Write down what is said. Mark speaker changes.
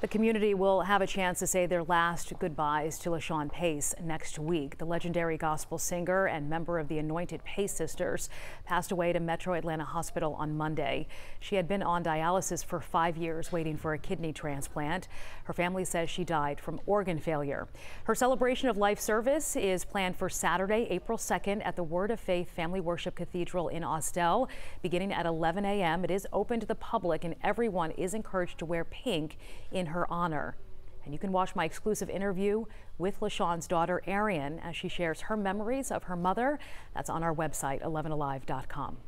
Speaker 1: The community will have a chance to say their last goodbyes to LaShun Pace next week. The legendary gospel singer and member of the Anointed Pace Sisters passed away to Metro Atlanta Hospital on Monday. She had been on dialysis for five years waiting for a kidney transplant. Her family says she died from organ failure. Her celebration of life service is planned for Saturday, April 2nd at the Word of Faith Family Worship Cathedral in Austell, beginning at 11 a.m. It is open to the public and everyone is encouraged to wear pink in her honor. And you can watch my exclusive interview with LaShun's daughter, Arian, as she shares her memories of her mother. That's on our website, 11alive.com.